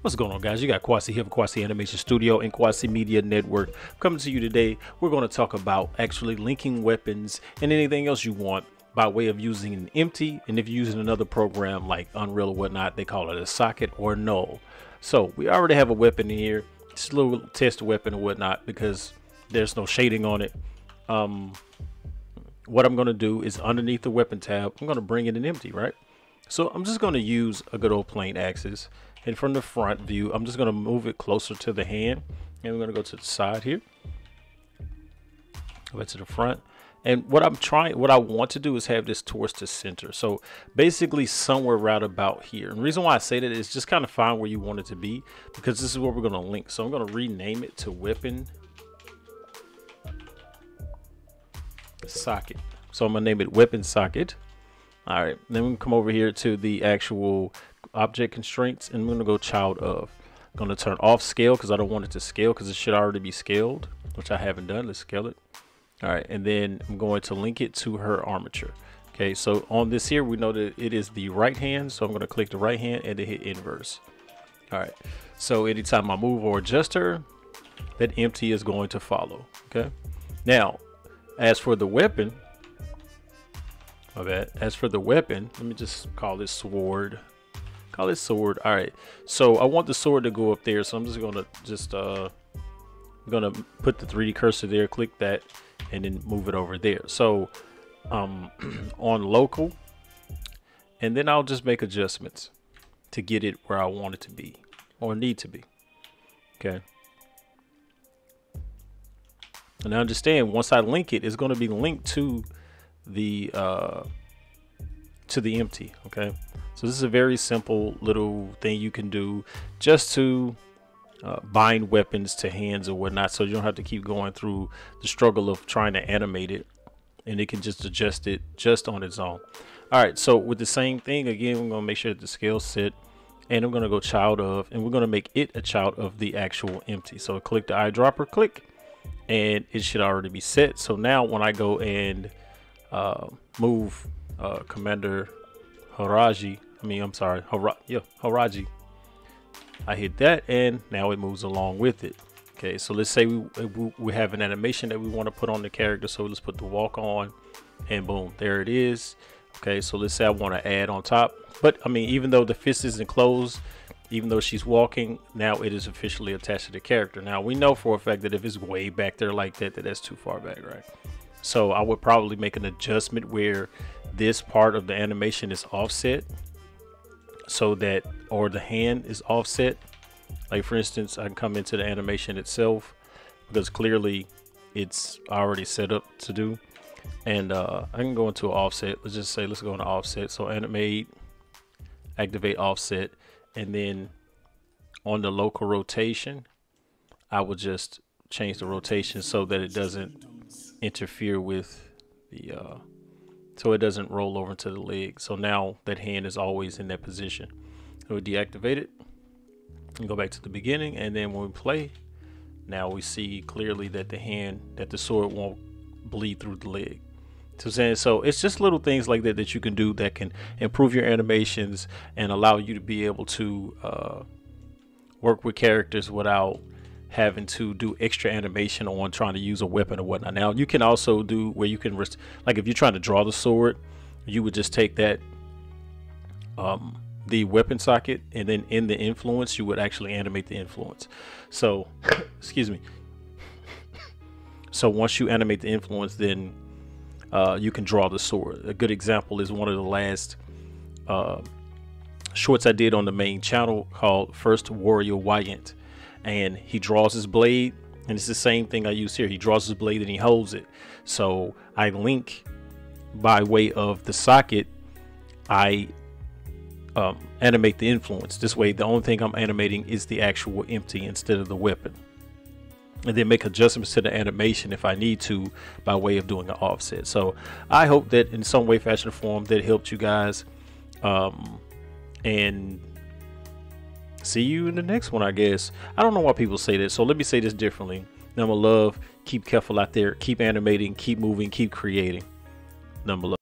What's going on, guys? You got Kwasi here from Kwasi Animation Studio and Kwasi Media Network. Coming to you today, we're going to talk about actually linking weapons and anything else you want by way of using an empty. And if you're using another program like Unreal or whatnot, they call it a socket or null. So we already have a weapon here. It's a little test weapon or whatnot because there's no shading on it. Um, what I'm going to do is underneath the weapon tab, I'm going to bring in empty, right? So I'm just going to use a good old plain axis and from the front view, I'm just going to move it closer to the hand. And we're going to go to the side here. Go back to the front. And what I'm trying, what I want to do is have this towards the center. So basically somewhere right about here. And the reason why I say that is just kind of find where you want it to be because this is where we're going to link. So I'm going to rename it to weapon socket. So I'm going to name it weapon socket. All right, then we can come over here to the actual object constraints and I'm to go child of. I'm going to turn off scale because I don't want it to scale because it should already be scaled, which I haven't done. Let's scale it. All right, and then I'm going to link it to her armature. Okay, so on this here, we know that it is the right hand. So I'm going to click the right hand and then hit inverse. All right, so anytime I move or adjust her, that empty is going to follow. Okay, now as for the weapon, my bad. As for the weapon, let me just call this sword call it sword. All right. So i want the sword to go up there so i'm just gonna just uh i'm gonna put the 3d cursor there click that and then move it over there. So um on local and then i'll just make adjustments to get it where i want it to be or need to be. Okay? And I understand once I link it, it's going to be linked to the uh, to the empty. Okay, so this is a very simple little thing you can do just to uh, bind weapons to hands or whatnot so you don't have to keep going through the struggle of trying to animate it and it can just adjust it just on its own. All right, so with the same thing, again, we're gonna make sure that the scale set and I'm gonna go child of, and we're gonna make it a child of the actual empty. So click the eyedropper, click, and it should already be set. So now when I go and uh, move uh, Commander Haraji I mean, I'm sorry, Hara yeah, Haraji. I hit that and now it moves along with it. Okay, so let's say we, we have an animation that we want to put on the character. So let's put the walk on and boom, there it is. Okay, so let's say I want to add on top. But I mean, even though the fist isn't closed, even though she's walking, now it is officially attached to the character. Now we know for a fact that if it's way back there like that, that that's too far back, right? So I would probably make an adjustment where this part of the animation is offset so that or the hand is offset. Like for instance I can come into the animation itself because clearly it's already set up to do. And uh, I can go into an offset. Let's just say let's go into offset. So animate activate offset and then on the local rotation I will just change the rotation so that it doesn't interfere with the uh, so it doesn't roll over to the leg. So now that hand is always in that position. We'll deactivate it and go back to the beginning. And then when we play, now we see clearly that the hand, that the sword won't bleed through the leg. So saying so it's just little things like that that you can do that can improve your animations and allow you to be able to uh, work with characters without having to do extra animation on trying to use a weapon or whatnot. Now you can also do where you can like if you're trying to draw the sword, you would just take that um, the weapon socket and then in the influence you would actually animate the influence. So excuse me. So once you animate the influence, then uh, you can draw the sword. A good example is one of the last uh, shorts I did on the main channel called First Warrior Wyant and he draws his blade and it's the same thing I use here. He draws his blade and he holds it. So I link by way of the socket I um, animate the influence. This way the only thing I'm animating is the actual empty instead of the weapon. And then make adjustments to the animation if I need to by way of doing an offset. So I hope that in some way fashion or form that helped you guys. Um, and see you in the next one, I guess. I don't know why people say that, so let me say this differently. Number love, keep careful out there, keep animating, keep moving, keep creating. Number love.